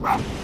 Ruff.